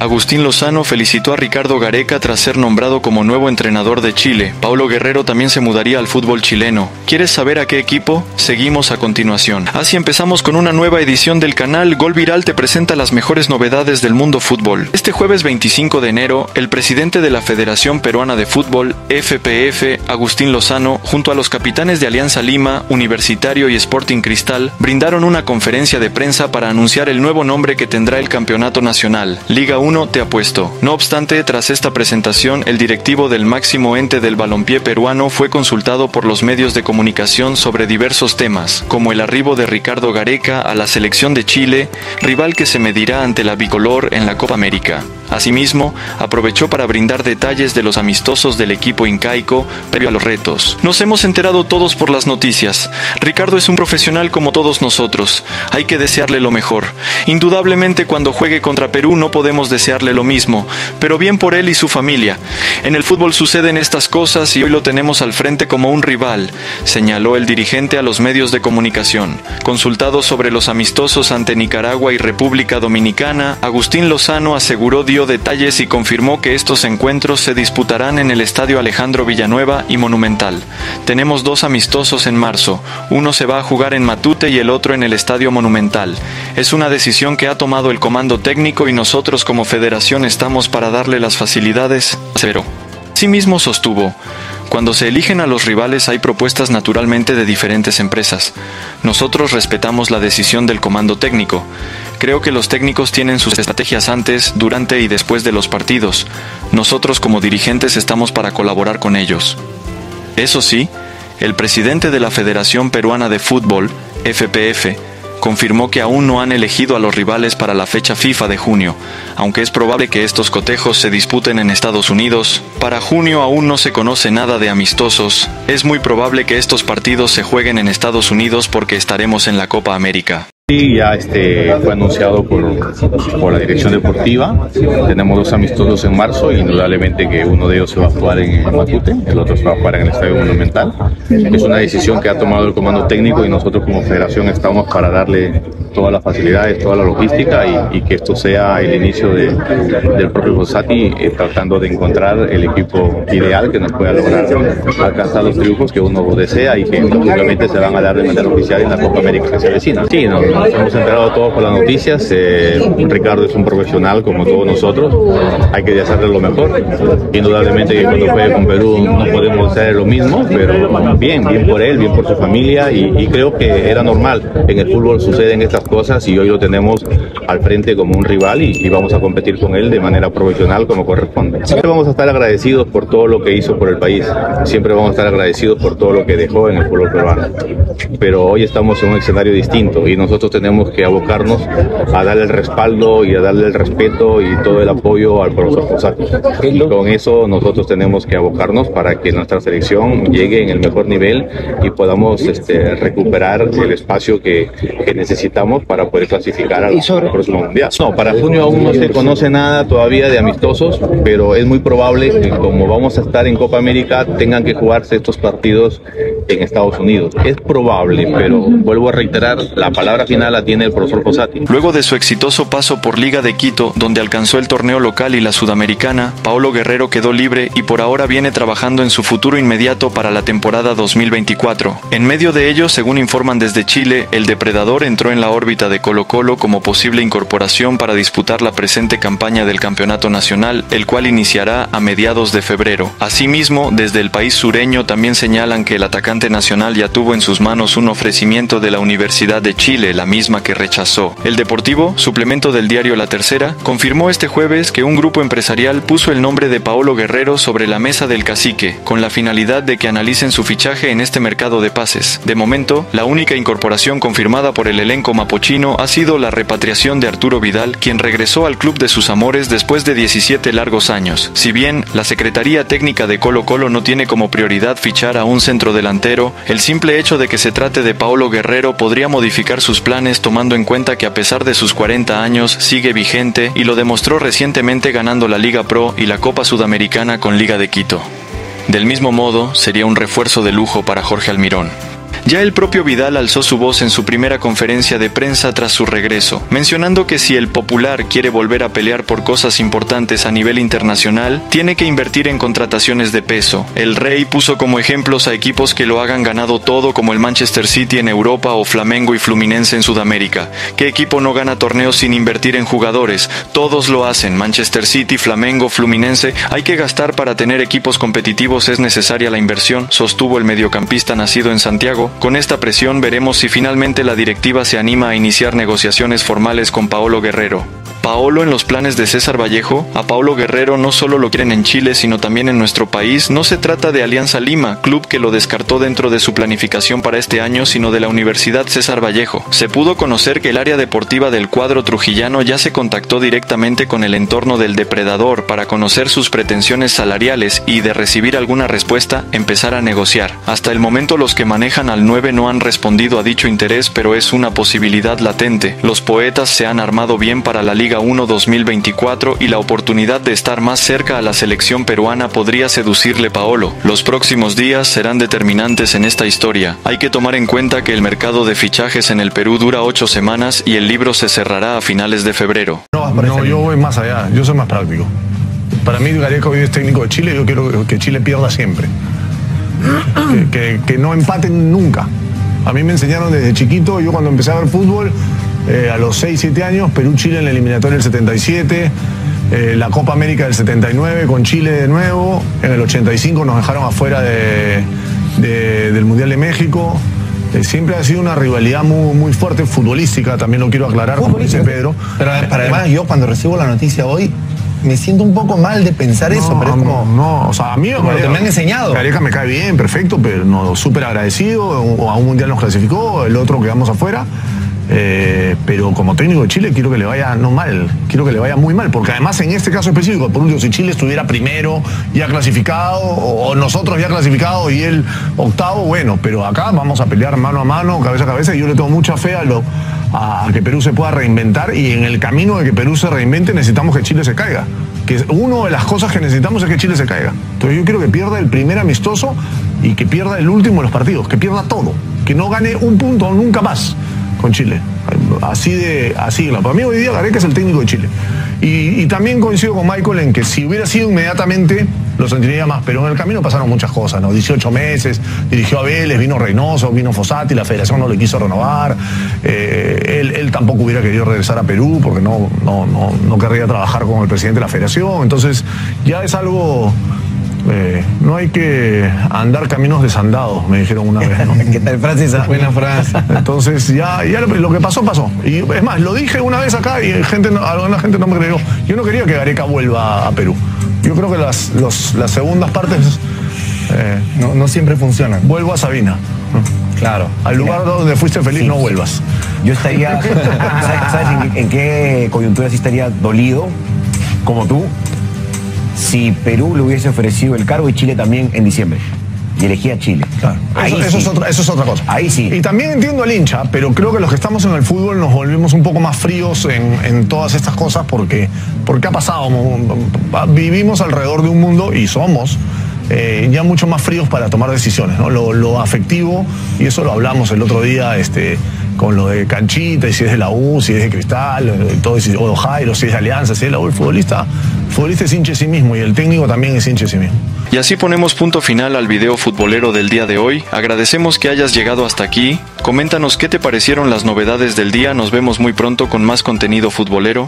Agustín Lozano felicitó a Ricardo Gareca tras ser nombrado como nuevo entrenador de Chile. Paulo Guerrero también se mudaría al fútbol chileno. ¿Quieres saber a qué equipo? Seguimos a continuación. Así empezamos con una nueva edición del canal. Gol Viral te presenta las mejores novedades del mundo fútbol. Este jueves 25 de enero, el presidente de la Federación Peruana de Fútbol, FPF, Agustín Lozano, junto a los capitanes de Alianza Lima, Universitario y Sporting Cristal, brindaron una conferencia de prensa para anunciar el nuevo nombre que tendrá el campeonato nacional, Liga 1 te apuesto. No obstante, tras esta presentación, el directivo del máximo ente del balompié peruano fue consultado por los medios de comunicación sobre diversos temas, como el arribo de Ricardo Gareca a la selección de Chile, rival que se medirá ante la bicolor en la Copa América. Asimismo, aprovechó para brindar detalles de los amistosos del equipo incaico previo a los retos. Nos hemos enterado todos por las noticias. Ricardo es un profesional como todos nosotros. Hay que desearle lo mejor. Indudablemente cuando juegue contra Perú no podemos desearle lo mismo, pero bien por él y su familia. En el fútbol suceden estas cosas y hoy lo tenemos al frente como un rival, señaló el dirigente a los medios de comunicación. Consultado sobre los amistosos ante Nicaragua y República Dominicana, Agustín Lozano aseguró dio detalles y confirmó que estos encuentros se disputarán en el Estadio Alejandro Villanueva y Monumental. Tenemos dos amistosos en marzo, uno se va a jugar en Matute y el otro en el Estadio Monumental. Es una decisión que ha tomado el comando técnico y nosotros como federación estamos para darle las facilidades, cero. Asimismo sostuvo, cuando se eligen a los rivales hay propuestas naturalmente de diferentes empresas. Nosotros respetamos la decisión del comando técnico. Creo que los técnicos tienen sus estrategias antes, durante y después de los partidos. Nosotros como dirigentes estamos para colaborar con ellos. Eso sí, el presidente de la Federación Peruana de Fútbol, FPF, confirmó que aún no han elegido a los rivales para la fecha FIFA de junio, aunque es probable que estos cotejos se disputen en Estados Unidos. Para junio aún no se conoce nada de amistosos, es muy probable que estos partidos se jueguen en Estados Unidos porque estaremos en la Copa América. Sí, ya este, fue anunciado por, la dirección deportiva. Tenemos dos amistosos en marzo, indudablemente que uno de ellos se va a jugar en Matute, el otro se va a jugar en el Estadio Monumental. Es una decisión que ha tomado el comando técnico y nosotros como federación estamos para darle todas las facilidades, toda la logística y, que esto sea el inicio de, del propio Fossati eh, tratando de encontrar el equipo ideal que nos pueda lograr alcanzar los triunfos que uno desea y que obviamente se van a dar de manera oficial en la Copa América que se avecina. Sí, nos, hemos enterado todos por las noticias. Eh, Ricardo es un profesional como todos nosotros. Hay que hacerle lo mejor. Indudablemente que cuando juegue con Perú no podemos hacer lo mismo, pero bien, bien por él, bien por su familia y, y creo que era normal. En el fútbol suceden estas cosas y hoy lo tenemos al frente como un rival y, vamos a competir con él de manera profesional como corresponde. Siempre vamos a estar agradecidos por todo lo que hizo por el país, siempre vamos a estar agradecidos por todo lo que dejó en el fútbol peruano. Pero hoy estamos en un escenario distinto y nosotros tenemos que abocarnos a darle el respaldo y a darle el respeto y todo el apoyo al profesor Fosato. Y con eso nosotros tenemos que abocarnos para que nuestra selección llegue en el mejor nivel y podamos este, recuperar el espacio que, que necesitamos para poder clasificar al próximo mundial. No, para junio aún no se conoce nada todavía de amistosos, pero es muy probable que como vamos a estar en Copa América tengan que jugarse estos partidos en Estados Unidos. Es probable, pero vuelvo a reiterar, la palabra final la tiene el profesor Fossati. Luego de su exitoso paso por Liga de Quito, donde alcanzó el torneo local y la sudamericana, Paolo Guerrero quedó libre y por ahora viene trabajando en su futuro inmediato para la temporada 2024. En medio de ello, según informan desde Chile, el depredador entró en la órbita de Colo Colo como posible incorporación para disputar la presente campaña del Campeonato Nacional, el cual iniciará a mediados de febrero. Asimismo, desde el país sureño también señalan que el atacante nacional ya tuvo en sus manos un ofrecimiento de la Universidad de Chile, la misma que rechazó. El Deportivo, suplemento del diario La Tercera, confirmó este jueves que un grupo empresarial puso el nombre de Paolo Guerrero sobre la mesa del cacique, con la finalidad de que analicen su fichaje en este mercado de pases. De momento, la única incorporación confirmada por el elenco mapuche chino ha sido la repatriación de Arturo Vidal, quien regresó al club de sus amores después de 17 largos años. Si bien la Secretaría Técnica de Colo Colo no tiene como prioridad fichar a un centro delantero, el simple hecho de que se trate de Paulo Guerrero podría modificar sus planes tomando en cuenta que a pesar de sus 40 años sigue vigente y lo demostró recientemente ganando la Liga Pro y la Copa Sudamericana con Liga de Quito. Del mismo modo, sería un refuerzo de lujo para Jorge Almirón. Ya el propio Vidal alzó su voz en su primera conferencia de prensa tras su regreso, mencionando que si el Popular quiere volver a pelear por cosas importantes a nivel internacional, tiene que invertir en contrataciones de peso. El Rey puso como ejemplos a equipos que lo hagan ganado todo como el Manchester City en Europa o Flamengo y Fluminense en Sudamérica. ¿Qué equipo no gana torneos sin invertir en jugadores? Todos lo hacen. Manchester City, Flamengo, Fluminense. Hay que gastar para tener equipos competitivos, es necesaria la inversión, sostuvo el mediocampista nacido en Santiago. Con esta presión veremos si finalmente la directiva se anima a iniciar negociaciones formales con Paolo Guerrero. Paolo en los planes de César Vallejo, a Paolo Guerrero no solo lo quieren en Chile, sino también en nuestro país. No se trata de Alianza Lima, club que lo descartó dentro de su planificación para este año, sino de la Universidad César Vallejo. Se pudo conocer que el área deportiva del cuadro trujillano ya se contactó directamente con el entorno del depredador para conocer sus pretensiones salariales y de recibir alguna respuesta empezar a negociar. Hasta el momento los que manejan al 9 no han respondido a dicho interés, pero es una posibilidad latente. Los poetas se han armado bien para la Liga 1 2024 y la oportunidad de estar más cerca a la selección peruana podría seducirle Paolo. Los próximos días serán determinantes en esta historia. Hay que tomar en cuenta que el mercado de fichajes en el Perú dura ocho semanas y el libro se cerrará a finales de febrero. No, yo voy más allá, yo soy más práctico. Para mí Gareca hoy es técnico de Chile, yo quiero que Chile pierda siempre. Que, que no empaten nunca. A mí me enseñaron desde chiquito, yo cuando empecé a ver fútbol, eh, a los 6, 7 años, Perú-Chile en la eliminatoria del 77, eh, la Copa América del 79 con Chile de nuevo, en el 85 nos dejaron afuera del Mundial de México. Eh, siempre ha sido una rivalidad muy, muy fuerte, futbolística, también lo quiero aclarar, como dice Pedro. Pero además yo cuando recibo la noticia hoy, me siento un poco mal de pensar eso, pero es como. No, o sea, a mí me han enseñado. Gareca me cae bien, perfecto, pero no, súper agradecido. A un mundial nos clasificó, el otro quedamos afuera. Eh, pero como técnico de Chile quiero que le vaya no mal, quiero que le vaya muy mal, porque además en este caso específico, por último, si Chile estuviera primero, ya clasificado, o, nosotros ya clasificados y él octavo, bueno, pero acá vamos a pelear mano a mano, cabeza a cabeza, y yo le tengo mucha fe a, lo, que Perú se pueda reinventar, y en el camino de que Perú se reinvente necesitamos que Chile se caiga. Que una de las cosas que necesitamos es que Chile se caiga. Entonces yo quiero que pierda el primer amistoso y que pierda el último de los partidos, que pierda todo, que no gane un punto nunca más con Chile. Así de, así, para mí hoy día Gareca es el técnico de Chile. Y, también coincido con Michael en que si hubiera sido inmediatamente, lo sentiría más, pero en el camino pasaron muchas cosas, ¿no? 18 meses, dirigió a Vélez, vino Reynoso, vino Fossati, la federación no le quiso renovar, eh, él, él, tampoco hubiera querido regresar a Perú porque no, no, no, no querría trabajar con el presidente de la federación, entonces ya es algo eh, no hay que andar caminos desandados, me dijeron una vez. ¿no? ¿Qué tal frase esa? Buena frase. Entonces, ya, ya lo, que pasó, pasó. Y es más, lo dije una vez acá y gente, alguna gente no me creyó. Yo no quería que Gareca vuelva a Perú. Yo creo que las, las segundas partes eh, no, siempre funcionan. Vuelvo a Sabina. Claro. Al lugar donde fuiste feliz no vuelvas. Yo estaría, ¿sabes, en, qué coyuntura sí estaría dolido? Como tú, si Perú le hubiese ofrecido el cargo y Chile también en diciembre. Y elegía Chile. eso, es otra, eso, es otra, cosa. Ahí sí. Y también entiendo al hincha, pero creo que los que estamos en el fútbol nos volvemos un poco más fríos en, todas estas cosas porque, porque ha pasado. Vivimos alrededor de un mundo y somos eh, ya mucho más fríos para tomar decisiones. ¿no? Lo, lo, afectivo, y eso lo hablamos el otro día, este, con lo de Canchita, y si es de la U, si es de Cristal, eh, todo, o de Jairo, si es de Alianza, si es de la U, el futbolista, futbolista es sí mismo y el técnico también es hincha de sí mismo. Y así ponemos punto final al video futbolero del día de hoy. Agradecemos que hayas llegado hasta aquí. Coméntanos qué te parecieron las novedades del día. Nos vemos muy pronto con más contenido futbolero.